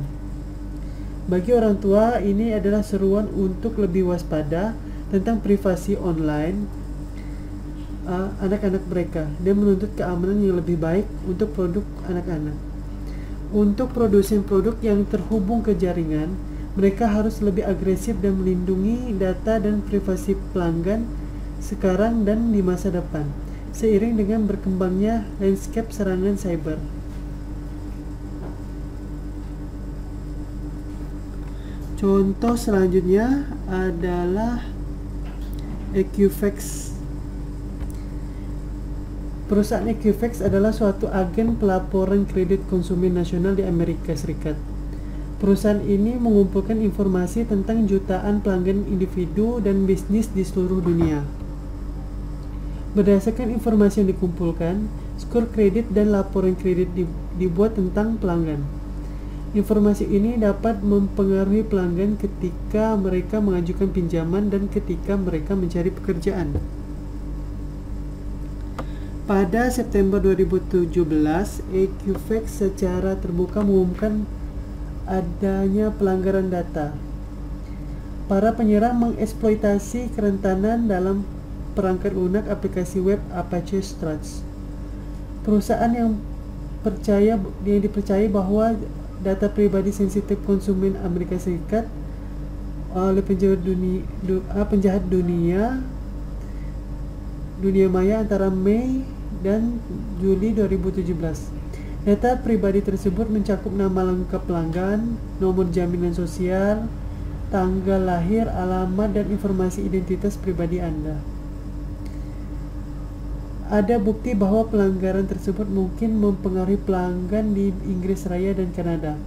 Bagi orang tua, ini adalah seruan untuk lebih waspada tentang privasi online uh, anak-anak uh, mereka dan menuntut keamanan yang lebih baik untuk produk anak-anak. Untuk produsen produk yang terhubung ke jaringan, mereka harus lebih agresif dan melindungi data dan privasi pelanggan sekarang dan di masa depan, seiring dengan berkembangnya landscape serangan cyber. Contoh selanjutnya adalah Equifax. Perusahaan Equifax adalah suatu agen pelaporan kredit konsumen nasional di Amerika Serikat. Perusahaan ini mengumpulkan informasi tentang jutaan pelanggan individu dan bisnis di seluruh dunia. Berdasarkan informasi yang dikumpulkan, skor kredit dan laporan kredit dibuat tentang pelanggan. Informasi ini dapat mempengaruhi pelanggan ketika mereka mengajukan pinjaman dan ketika mereka mencari pekerjaan. Pada September 2017, Equifax secara terbuka mengumumkan adanya pelanggaran data. Para penyerang mengeksploitasi kerentanan dalam perangkat lunak aplikasi web Apache Struts. Perusahaan yang percaya yang dipercayai bahwa data pribadi sensitif konsumen Amerika Serikat oleh penjahat dunia, du, uh, penjahat dunia dunia maya antara Mei dan Juli 2017. Data pribadi tersebut mencakup nama lengkap pelanggan, nomor jaminan sosial, tanggal lahir, alamat, dan informasi identitas pribadi Anda ada bukti bahwa pelanggaran tersebut mungkin mempengaruhi pelanggan di Inggris Raya dan Kanada.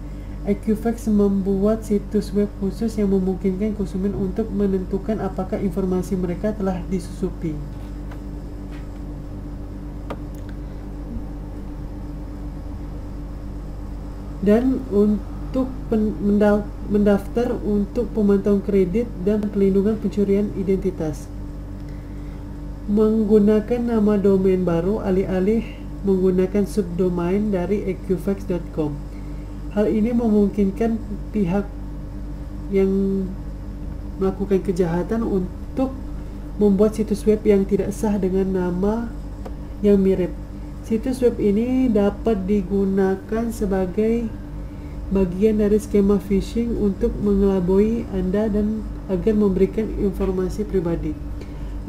Equifax membuat situs web khusus yang memungkinkan konsumen untuk menentukan apakah informasi mereka telah disusupi. Dan untuk mendaftar untuk pemantauan kredit dan pelindungan pencurian identitas menggunakan nama domain baru alih-alih menggunakan subdomain dari equifax.com. Hal ini memungkinkan pihak yang melakukan kejahatan untuk membuat situs web yang tidak sah dengan nama yang mirip. Situs web ini dapat digunakan sebagai bagian dari skema phishing untuk mengelabui Anda dan agar memberikan informasi pribadi.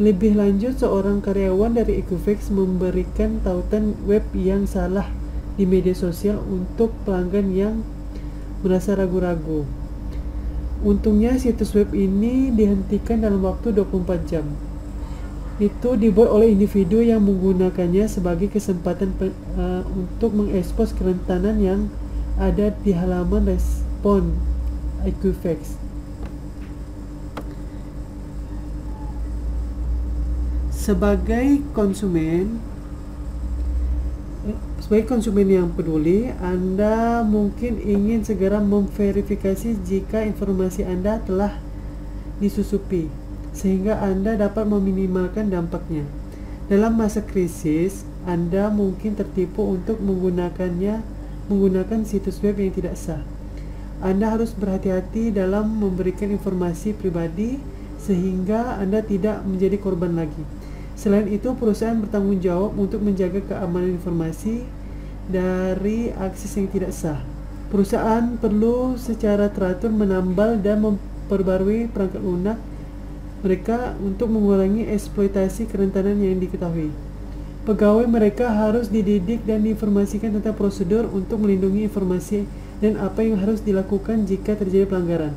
Lebih lanjut, seorang karyawan dari Equifax memberikan tautan web yang salah di media sosial untuk pelanggan yang merasa ragu-ragu. Untungnya situs web ini dihentikan dalam waktu 24 jam. Itu dibuat oleh individu yang menggunakannya sebagai kesempatan uh, untuk mengekspos kerentanan yang ada di halaman respon Equifax. sebagai konsumen sebagai konsumen yang peduli, Anda mungkin ingin segera memverifikasi jika informasi Anda telah disusupi, sehingga Anda dapat meminimalkan dampaknya. Dalam masa krisis, Anda mungkin tertipu untuk menggunakannya menggunakan situs web yang tidak sah. Anda harus berhati-hati dalam memberikan informasi pribadi sehingga Anda tidak menjadi korban lagi. Selain itu, perusahaan bertanggung jawab untuk menjaga keamanan informasi dari akses yang tidak sah. Perusahaan perlu secara teratur menambal dan memperbarui perangkat lunak mereka untuk mengurangi eksploitasi kerentanan yang diketahui. Pegawai mereka harus dididik dan diinformasikan tentang prosedur untuk melindungi informasi dan apa yang harus dilakukan jika terjadi pelanggaran.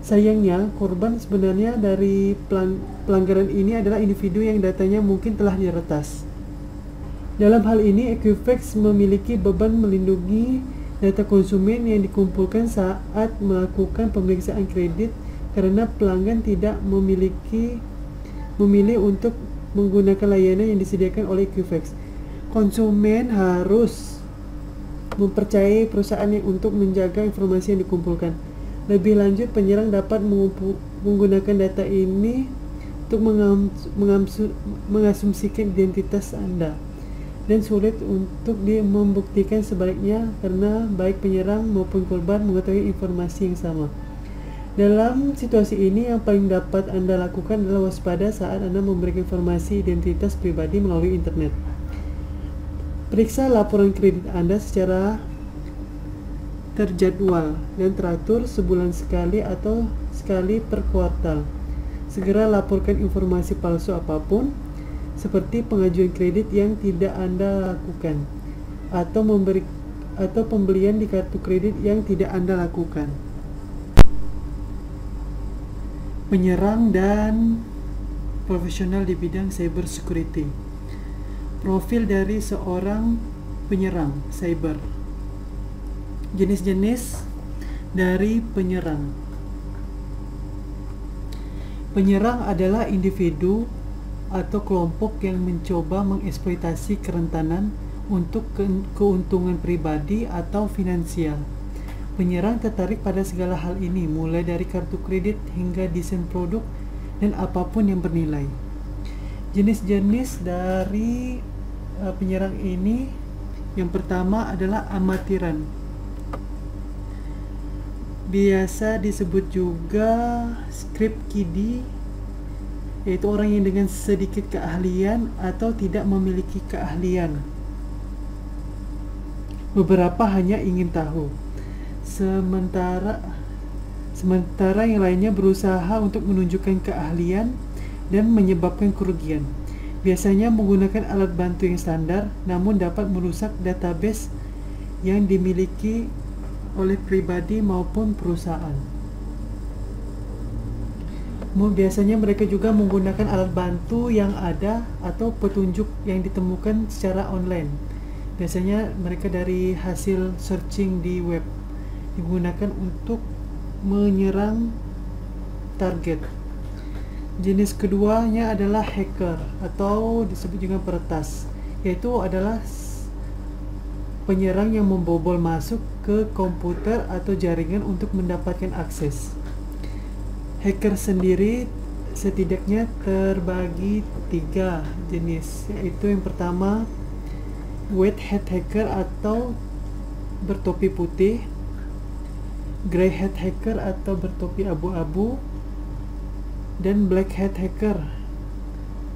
Sayangnya, korban sebenarnya dari pelanggaran ini adalah individu yang datanya mungkin telah diretas. Dalam hal ini, Equifax memiliki beban melindungi data konsumen yang dikumpulkan saat melakukan pemeriksaan kredit karena pelanggan tidak memiliki memilih untuk menggunakan layanan yang disediakan oleh Equifax. Konsumen harus mempercayai perusahaan yang untuk menjaga informasi yang dikumpulkan. Lebih lanjut, penyerang dapat menggunakan data ini untuk mengasumsikan identitas Anda dan sulit untuk membuktikan sebaliknya karena baik penyerang maupun korban mengetahui informasi yang sama. Dalam situasi ini, yang paling dapat Anda lakukan adalah waspada saat Anda memberikan informasi identitas pribadi melalui internet. Periksa laporan kredit Anda secara terjadwal dan teratur sebulan sekali atau sekali per kuartal. Segera laporkan informasi palsu apa pun seperti pengajuan kredit yang tidak Anda lakukan atau memberi atau pembelian di kartu kredit yang tidak Anda lakukan. Penyerang dan profesional di bidang cyber security. Profil dari seorang penyerang cyber jenis-jenis dari penyerang. Penyerang adalah individu atau kelompok yang mencoba mengeksploitasi kerentanan untuk ke keuntungan pribadi atau finansial. Penyerang tertarik pada segala hal ini, mulai dari kartu kredit hingga desain produk dan apa pun yang bernilai. Jenis-jenis dari uh, penyerang ini yang pertama adalah amatiran. Biasa disebut juga script kiddie yaitu orang yang dengan sedikit keahlian atau tidak memiliki keahlian. Beberapa hanya ingin tahu sementara sementara yang lainnya berusaha untuk menunjukkan keahlian dan menyebabkan kerugian biasanya menggunakan alat bantu yang standar namun dapat merusak database yang dimiliki oleh pribadi maupun perusahaan. Biasanya mereka juga menggunakan alat bantu yang ada atau petunjuk yang ditemukan secara online. Biasanya mereka dari hasil searching di web digunakan untuk menyerang target. Jenis keduanya adalah hacker atau disebut juga peretas, yaitu adalah penyerang yang membobol masuk ke komputer atau jaringan untuk mendapatkan akses. Hacker sendiri setidaknya terbagi tiga jenis, yaitu yang pertama white hat hacker atau bertopi putih, grey hat hacker atau bertopi abu-abu, dan black hat hacker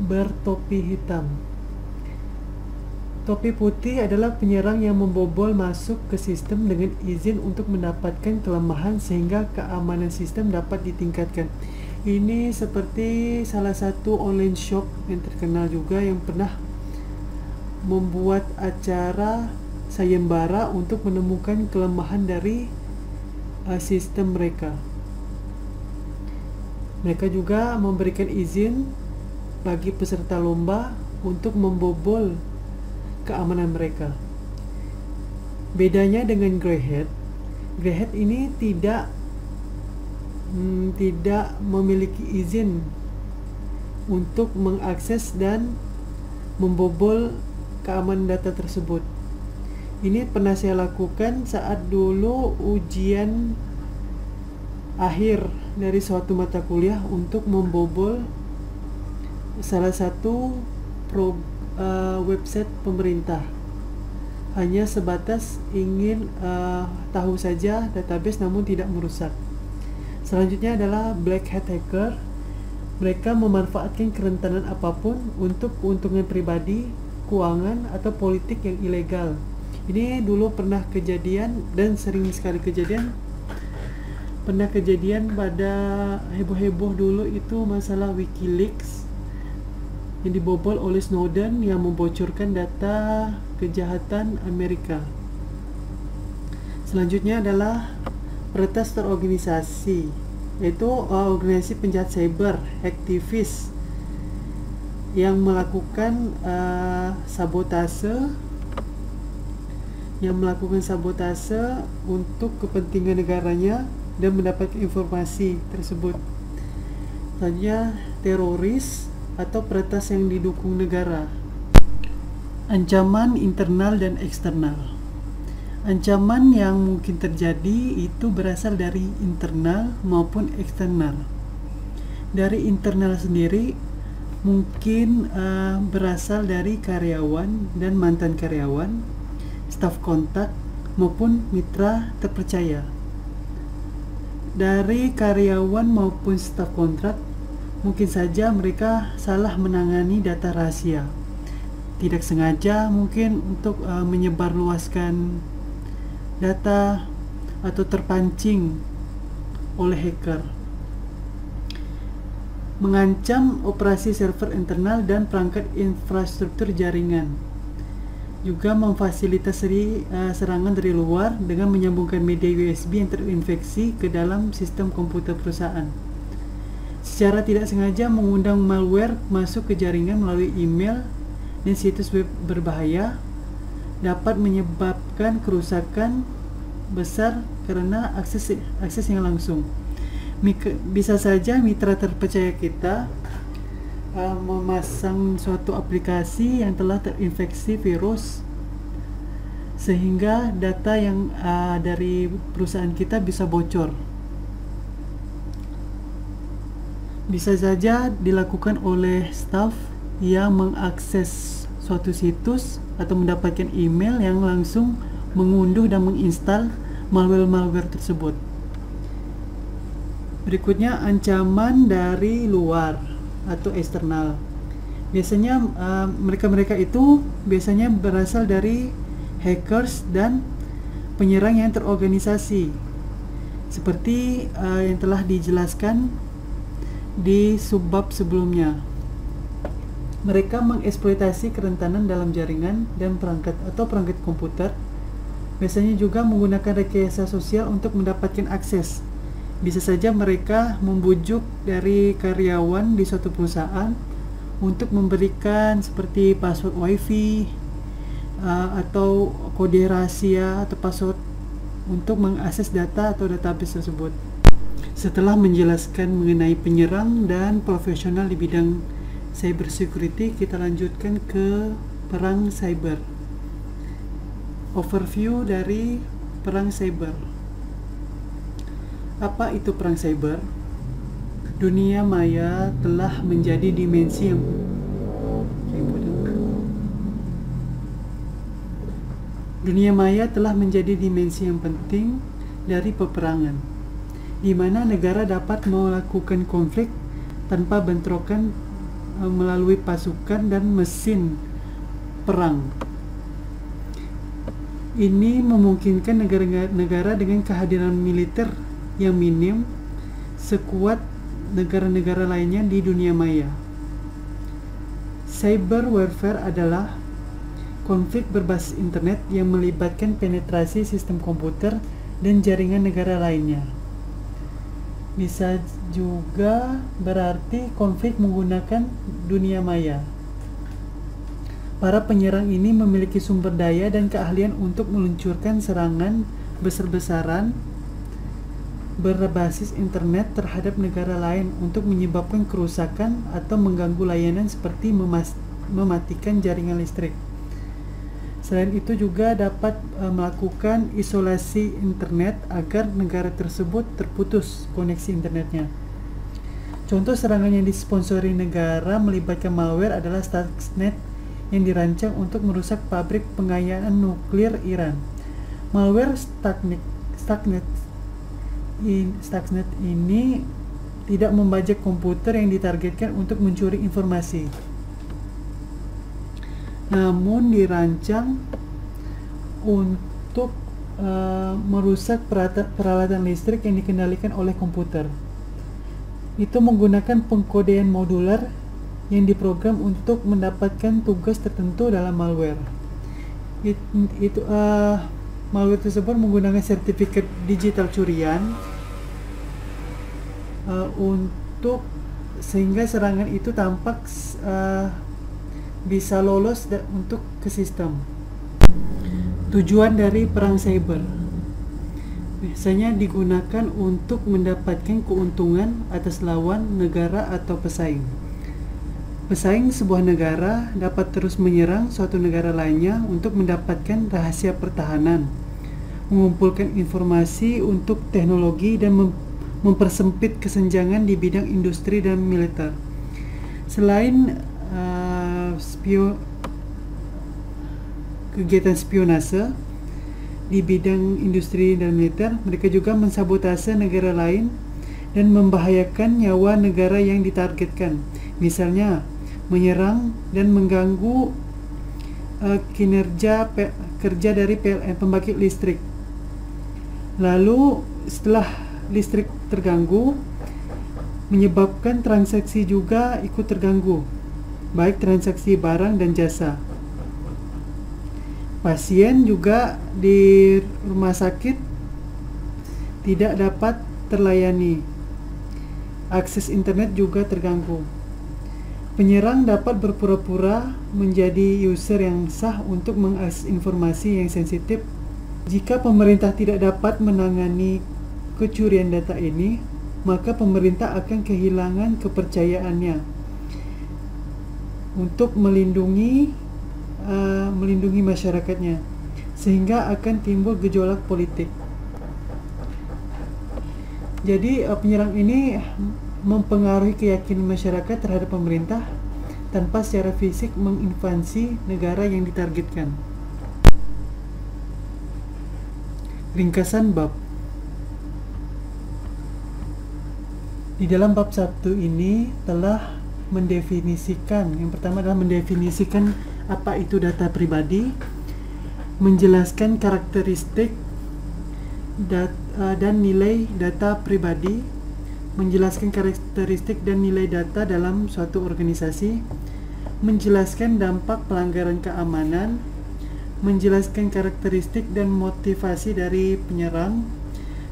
bertopi hitam. Topi putih adalah penyerang yang membobol masuk ke sistem dengan izin untuk mendapatkan kelemahan sehingga keamanan sistem dapat ditingkatkan. Ini seperti salah satu online shop yang terkenal juga yang pernah membuat acara sayembara untuk menemukan kelemahan dari uh, sistem mereka. Mereka juga memberikan izin bagi peserta lomba untuk membobol keamanan mereka. Bedanya dengan Greyhead, Greyhead ini tidak hmm, tidak memiliki izin untuk mengakses dan membobol keamanan data tersebut. Ini pernah saya lakukan saat dulu ujian akhir dari suatu mata kuliah untuk membobol salah satu pro, uh, website pemerintah. Hanya sebatas ingin uh, tahu saja database namun tidak merusak. Selanjutnya adalah black hat hacker. Mereka memanfaatkan kerentanan apa pun untuk keuntungan pribadi, keuangan, atau politik yang ilegal. Ini dulu pernah kejadian dan sering sekali kejadian pernah kejadian pada heboh-heboh dulu itu masalah WikiLeaks yang dibobol oleh Snowden yang membocorkan data kejahatan Amerika. Selanjutnya adalah peretas terorganisasi, yaitu uh, organisasi penjahat cyber, aktivis yang melakukan uh, sabotase yang melakukan sabotase untuk kepentingan negaranya dan mendapatkan informasi tersebut. Selanjutnya teroris atau peretas yang didukung negara. Ancaman internal dan eksternal. Ancaman yang mungkin terjadi itu berasal dari internal maupun eksternal. Dari internal sendiri mungkin uh, berasal dari karyawan dan mantan karyawan, staf kontak maupun mitra terpercaya. Dari karyawan maupun staf kontrak Mungkin saja mereka salah menangani data rahasia. Tidak sengaja mungkin untuk uh, menyebarluaskan data atau terpancing oleh hacker. Mengancam operasi server internal dan perangkat infrastruktur jaringan. Juga memfasilitasi uh, serangan dari luar dengan menyambungkan media USB yang terinfeksi ke dalam sistem komputer perusahaan secara tidak sengaja mengundang malware masuk ke jaringan melalui email dan situs web berbahaya dapat menyebabkan kerusakan besar karena akses akses yang langsung. Bisa saja mitra terpercaya kita uh, memasang suatu aplikasi yang telah terinfeksi virus sehingga data yang uh, dari perusahaan kita bisa bocor. bisa saja dilakukan oleh staff yang mengakses suatu situs atau mendapatkan email yang langsung mengunduh dan menginstal malware-malware tersebut. Berikutnya ancaman dari luar atau eksternal. Biasanya uh, mereka-mereka uh, itu biasanya berasal dari hackers dan penyerang yang terorganisasi. Seperti uh, yang telah dijelaskan di subbab sebelumnya. Mereka mengeksploitasi kerentanan dalam jaringan dan perangkat atau perangkat komputer. Biasanya juga menggunakan rekayasa sosial untuk mendapatkan akses. Bisa saja mereka membujuk dari karyawan di suatu perusahaan untuk memberikan seperti password WiFi uh, atau kode rahasia atau password untuk mengakses data atau database tersebut. Setelah menjelaskan mengenai penyerang dan profesional di bidang cyber security, kita lanjutkan ke perang cyber. Overview dari perang cyber. Apa itu perang cyber? Dunia maya telah menjadi dimensi yang Dunia maya telah menjadi dimensi yang penting dari peperangan di mana negara dapat melakukan konflik tanpa bentrokan uh, melalui pasukan dan mesin perang. Ini memungkinkan negara-negara dengan kehadiran militer yang minim sekuat negara-negara lainnya di dunia maya. Cyber warfare adalah konflik berbasis internet yang melibatkan penetrasi sistem komputer dan jaringan negara lainnya. Bisa juga berarti konflik menggunakan dunia maya. Para penyerang ini memiliki sumber daya dan keahlian untuk meluncurkan serangan besar-besaran berbasis internet terhadap negara lain untuk menyebabkan kerusakan atau mengganggu layanan seperti mematikan jaringan listrik. Selain itu juga dapat e, melakukan isolasi internet agar negara tersebut terputus koneksi internetnya. Contoh serangan yang disponsori negara melibatkan malware adalah Stuxnet yang dirancang untuk merusak pabrik pengayaan nuklir Iran. Malware Stuxnet, in, Stuxnet ini tidak membajak komputer yang ditargetkan untuk mencuri informasi. Namun dirancang untuk uh, merusak peralatan listrik yang dikendalikan oleh komputer. Itu menggunakan pengkodean modular yang diprogram untuk mendapatkan tugas tertentu dalam malware. It, itu uh, malware tersebut menggunakan sertifikat digital curian uh, untuk sehingga serangan itu tampak uh, bisa lolos untuk ke sistem. Tujuan dari perang cyber biasanya digunakan untuk mendapatkan keuntungan atas lawan negara atau pesaing. Pesaing sebuah negara dapat terus menyerang suatu negara lainnya untuk mendapatkan rahasia pertahanan, mengumpulkan informasi untuk teknologi dan mempersempit kesenjangan di bidang industri dan militer. Selain uh, spio kegiatan spionase di bidang industri dan militer, mereka juga mensabotase negara lain dan membahayakan nyawa negara yang ditargetkan. Misalnya, menyerang dan mengganggu uh, kinerja kerja dari PLN pembangkit listrik. Lalu setelah listrik terganggu menyebabkan transaksi juga ikut terganggu, baik transaksi barang dan jasa. Pasien juga di rumah sakit tidak dapat terlayani. Akses internet juga terganggu. Penyerang dapat berpura-pura menjadi user yang sah untuk mengakses informasi yang sensitif. Jika pemerintah tidak dapat menangani kecurian data ini, maka pemerintah akan kehilangan kepercayaannya untuk melindungi uh, melindungi masyarakatnya, sehingga akan timbul gejolak politik. Jadi uh, penyerang ini mempengaruhi keyakinan masyarakat terhadap pemerintah tanpa secara fisik menginvasi negara yang ditargetkan. Ringkasan bab Di dalam bab 1 ini telah mendefinisikan yang pertama adalah mendefinisikan apa itu data pribadi, menjelaskan karakteristik dat, uh, dan nilai data pribadi, menjelaskan karakteristik dan nilai data dalam suatu organisasi, menjelaskan dampak pelanggaran keamanan, menjelaskan karakteristik dan motivasi dari penyerang,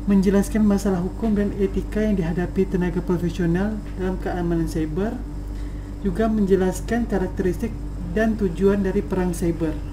menjelaskan masalah hukum dan etika yang dihadapi tenaga profesional dalam keamanan cyber, juga menjelaskan karakteristik dan tujuan dari perang cyber.